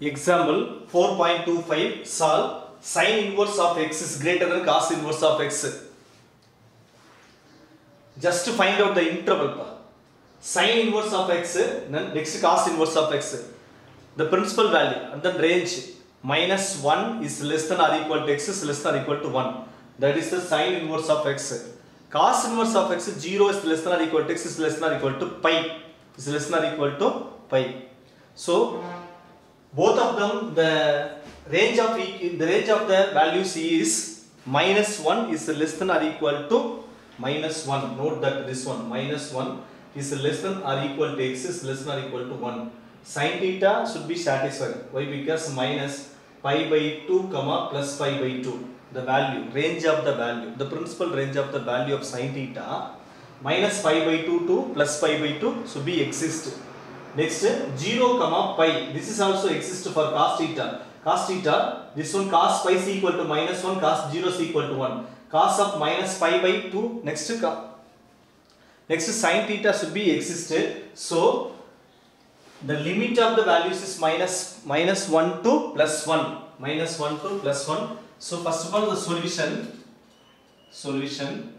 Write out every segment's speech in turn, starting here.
Example 4.25 solve sin inverse of x is greater than cos inverse of x. Just to find out the interval. Sin inverse of x, then next cos inverse of x. The principal value and then range minus 1 is less than or equal to x is less than or equal to 1. That is the sin inverse of x. Cos inverse of x 0 is less than or equal to x is less than or equal to pi. Is less than or equal to pi. So both of them the range of the range of the values is minus 1 is less than or equal to minus 1 note that this one minus 1 is less than or equal to x is less than or equal to 1 sin theta should be satisfied. Why? Because minus pi by 2 comma plus pi by 2 the value range of the value the principal range of the value of sin theta minus pi by 2 to plus pi by 2 should be exist Next, 0 comma pi. This is also exist for cos theta. Cos theta, this one cos pi is equal to minus 1, cos 0 is equal to 1. Cos of minus pi by 2, next, next sin theta should be existed. So, the limit of the values is minus, minus 1 to plus 1. Minus 1 to plus 1. So, first of all, the solution, solution,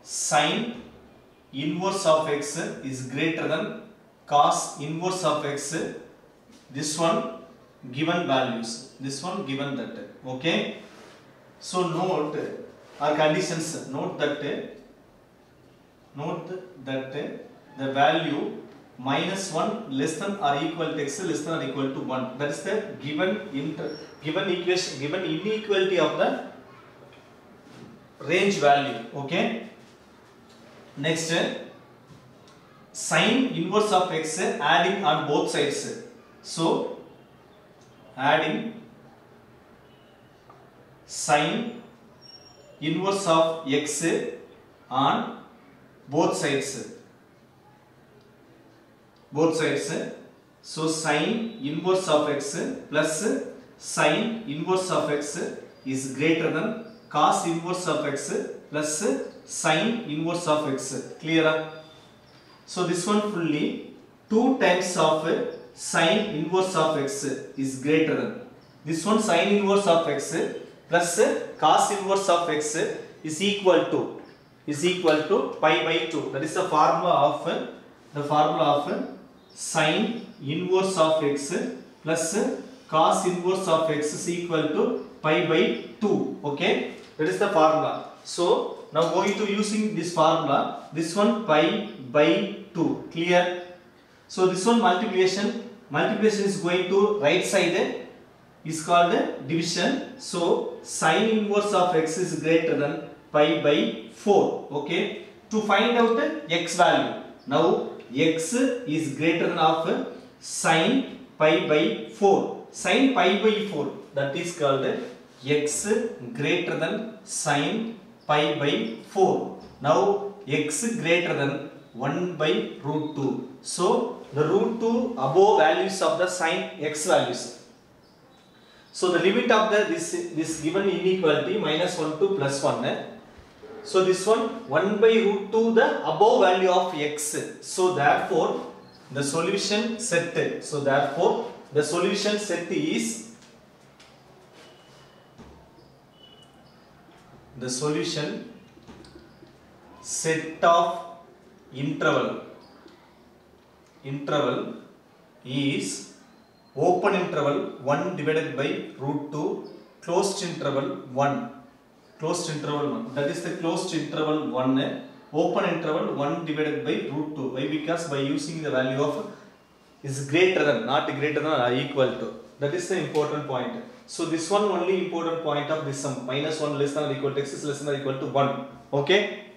sin inverse of x is greater than cos inverse of x this one given values this one given that okay? So note our conditions note that note that the value minus 1 less than or equal to x less than or equal to 1 that is the given inter, given equation given inequality of the range value okay? Next sin inverse of x adding on both sides. So, adding sin inverse of x on both sides. Both sides. So, sin inverse of x plus sin inverse of x is greater than cos inverse of x plus sin inverse of x. Clear? So this one fully 2 times of sine inverse of x is greater than. This one sine inverse of x plus cos inverse of x is equal to is equal to pi by 2 that is the formula of the formula of sine inverse of x plus cos inverse of x is equal to pi by 2 okay? That is the formula so now going to using this formula this one pi by 2 clear? So this one multiplication multiplication is going to right side is called the division. So sine inverse of x is greater than pi by 4 okay? To find out the x value. Now x is greater than of sine pi by 4 sine pi by 4 that is called the x greater than sine pi by 4 now x greater than 1 by root 2 so the root 2 above values of the sine x values. So the limit of the this this given inequality minus 1 to plus 1 eh? so this one 1 by root 2 the above value of x. So therefore the solution set. So therefore the solution set is the solution set of interval interval is open interval 1 divided by root 2 closed interval 1 closed interval 1 that is the closed interval 1 open interval 1 divided by root 2 why because by using the value of is greater than not greater than or equal to that is the important point. So this one only important point of this sum. Minus 1 less than or equal to x is less than or equal to 1 okay